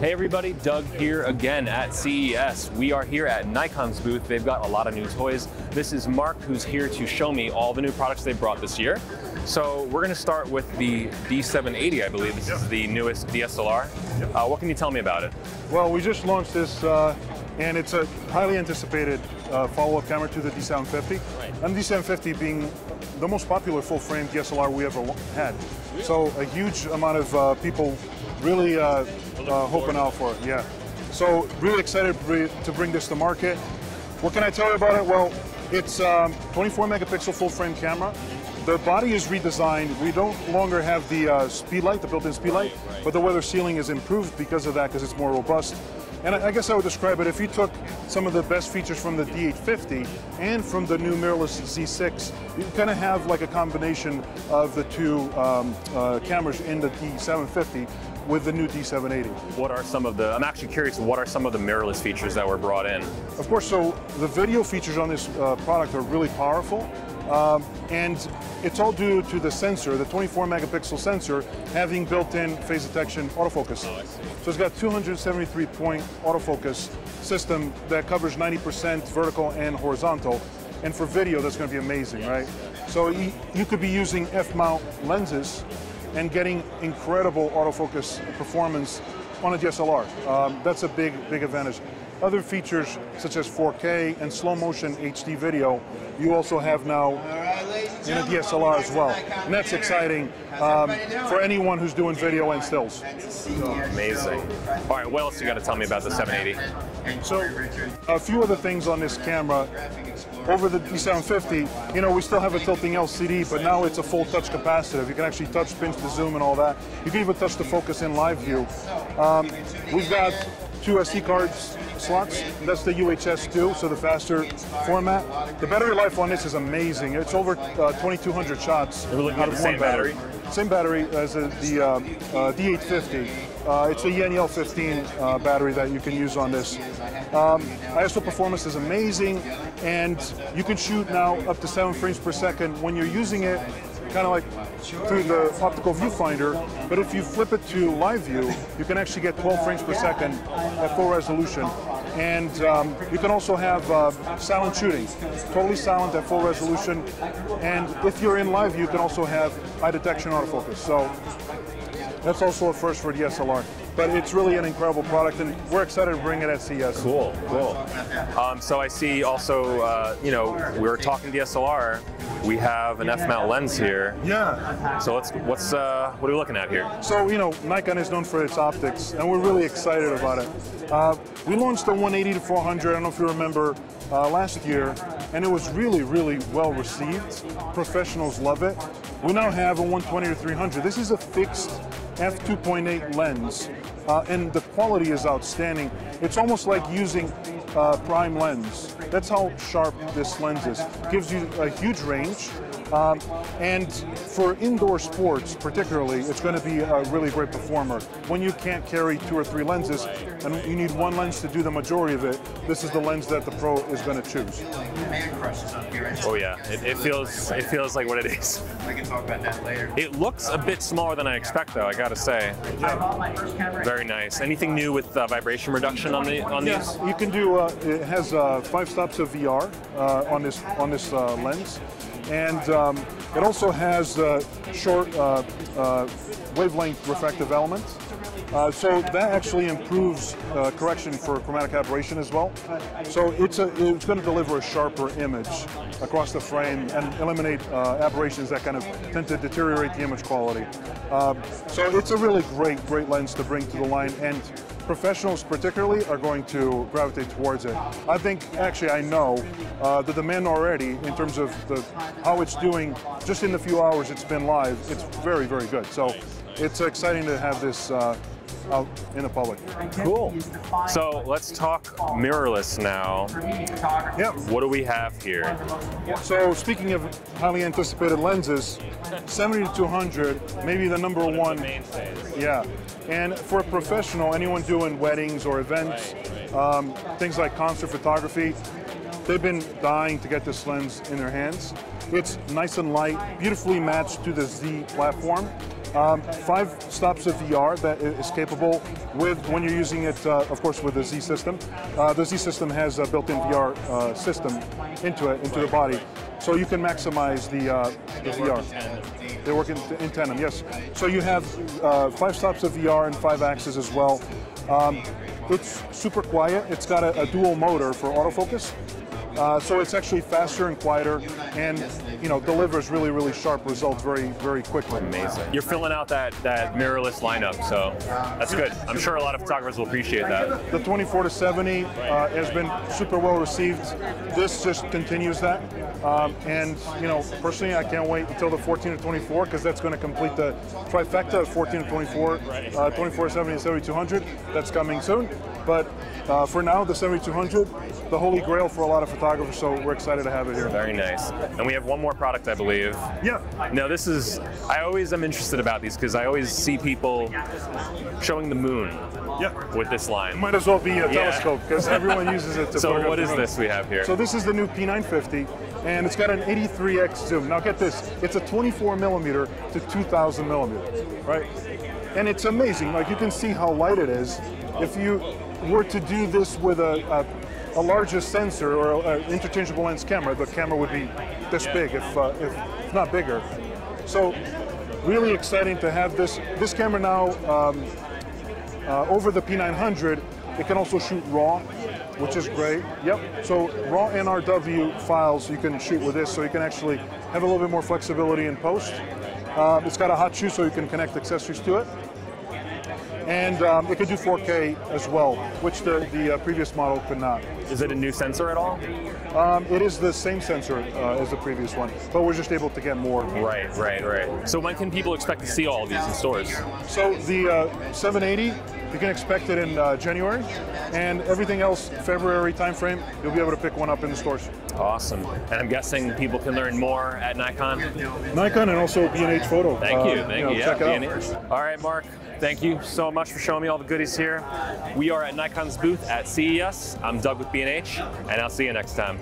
Hey everybody, Doug here again at CES. We are here at Nikon's booth. They've got a lot of new toys. This is Mark who's here to show me all the new products they brought this year. So we're going to start with the D780, I believe. This is the newest DSLR. Uh, what can you tell me about it? Well, we just launched this, uh, and it's a highly anticipated uh, follow-up camera to the D750. Right. And the D750 being the most popular full-frame DSLR we ever had. So a huge amount of uh, people really uh, hoping out for it. Yeah. So really excited to bring- this to market. What can I tell you about it? Well, it's um, 24 megapixel full-frame camera. The body is redesigned. We don't longer have the uh, speed light, the built-in speed light, Right, right. but the weather sealing is improved because of that, because it's more robust. And I I guess I would describe it if you took some of the best features from the D850 and from the new mirrorless Z6, you kind of have like a combination of the two um, uh, cameras in the D750 with the new D780. What are some of the, I'm actually curious, what are some of the mirrorless features that were brought in? Of course, so the video features on this uh, product are really powerful. Um, and it's all due to the sensor, the 24 megapixel sensor, having built-in phase detection autofocus. So it's got 273 point autofocus system that covers 90% vertical and horizontal. And for video, that's going to be amazing, right? So you, you could be using F-mount lenses and getting incredible autofocus performance on a DSLR. Um, that's a big, big advantage. Other features such as 4K and slow motion HD video, you also have now in a DSLR as well. And that's exciting um, for anyone who's doing video and stills. Amazing. All right, what else you got to tell me about the 780? So a few other things on this camera. Over the D750, you know, we still have a tilting LCD, but now it's a full touch capacitive. You can actually touch, pinch the zoom and all that. You can even touch the focus in live view. Um, we've got two SD cards slots. That's the UHS-2, so the faster format. The battery life on this is amazing. It's over uh, 2,200 shots We're looking out at of the one same battery? Same battery as a, the um, uh, D850. Uh, it's a EN-EL15 uh, battery that you can use on this. Um, ISO performance is amazing, and you can shoot now up to seven frames per second when you're using it kind of like through the optical viewfinder, but if you flip it to live view, you can actually get 12 frames per second at full resolution. And um, you can also have uh, silent shooting, totally silent at full resolution. And if you're in live view, you can also have eye detection autofocus. So that's also a first for DSLR. But it's really an incredible product, and we're excited to bring it at CES. Cool, cool. Um, so I see also, uh, you know, we were talking DSLR. We have an F-mount lens here. Yeah. So let's, what's, uh, what are we looking at here? So, you know, Nikon is known for its optics, and we're really excited about it. Uh, we launched the 180 to 400, I don't know if you remember, uh, last year, and it was really, really well received. Professionals love it. We now have a 120 to 300. This is a fixed f2.8 lens, uh, and the quality is outstanding. It's almost like using uh, prime lens. That's how sharp this lens is. Gives you a huge range. Um, and for indoor sports, particularly, it's going to be a really great performer. When you can't carry two or three lenses, and you need one lens to do the majority of it, this is the lens that the pro is going to choose. Oh yeah, it, it feels, it feels like what it is. We can talk about that later. It looks a bit smaller than I expect, though. I gotta say. Very nice. Anything new with uh, vibration reduction on the on these? You can do. Uh, it has uh, five stops of VR uh, on this on this uh, lens, and um, it also has short uh, uh, wavelength refractive element. Uh, so that actually improves uh, correction for chromatic aberration as well. So it's a, it's going to deliver a sharper image across the frame and eliminate uh, aberrations that kind of tend to deteriorate the image quality. Um, so it's a really great, great lens to bring to the line, and professionals particularly are going to gravitate towards it. I think, actually, I know uh, the demand already in terms of the how it's doing. Just in the few hours it's been live, it's very, very good. So it's exciting to have this uh, out in the public. Cool. So let's talk mirrorless now. Yeah. What do we have here? So speaking of highly anticipated lenses, 70 to 200, maybe the number one. Yeah. And for a professional, anyone doing weddings or events, um, things like concert photography, they've been dying to get this lens in their hands. It's nice and light, beautifully matched to the Z platform. Um, five stops of VR that is capable with when you're using it, uh, of course, with the Z system. Uh, the Z system has a built-in VR uh, system into it, into the body, so you can maximize the, uh, the VR. They work in, in tandem, yes. So you have uh, five stops of VR and five axes as well. Um, it's super quiet. It's got a, a dual motor for autofocus. Uh, so it's actually faster and quieter, and you know delivers really, really sharp results very, very quickly. Amazing. You're filling out that, that mirrorless lineup, so that's good. I'm sure a lot of photographers will appreciate that. The 24 to 70 uh, has been super well received. This just continues that, um, and you know personally, I can't wait until the 14 to 24 because that's going to complete the trifecta of 14 to 24, uh, 24 to 70 and 7200. That's coming soon, but uh, for now, the 7200, the holy grail for a lot of photographers. So we're excited to have it here. Very nice. And we have one more product, I believe. Yeah. Now, this is, I always am interested about these because I always see people showing the moon Yeah. with this line. Might as well be a Yeah. telescope because everyone uses it to So, what is this we have here? So this is the new P950, and it's got an 83x zoom. Now get this, it's a 24 millimeter to 2000 millimeter, right? And it's amazing. Like you can see how light it is. If you were to do this with a, a, a larger sensor or an interchangeable lens camera, the camera would be this big, if, uh, if if not bigger. So really exciting to have this. This camera now. Um, uh, over the P900, it can also shoot RAW, which is great. Yep. So RAW NRW files you can shoot with this, so you can actually have a little bit more flexibility in post. Uh, it's got a hot shoe, so you can connect accessories to it. And um, it can do 4K as well, which the, the uh, previous model could not. Is it a new sensor at all? Um, it is the same sensor uh, as the previous one, but we're just able to get more. Right, right, right. So when can people expect to see all of these in stores? So the uh, 780, you can expect it in uh, January, and everything else February timeframe, you'll be able to pick one up in the stores. Awesome. And I'm guessing people can learn more at Nikon. Nikon and also B&H Photo. Thank you, Uh, thank know, you. Check it out. All right, Mark. Thank you so much for showing me all the goodies here. We are at Nikon's booth at CES. I'm Doug with B&H, and I'll see you next time.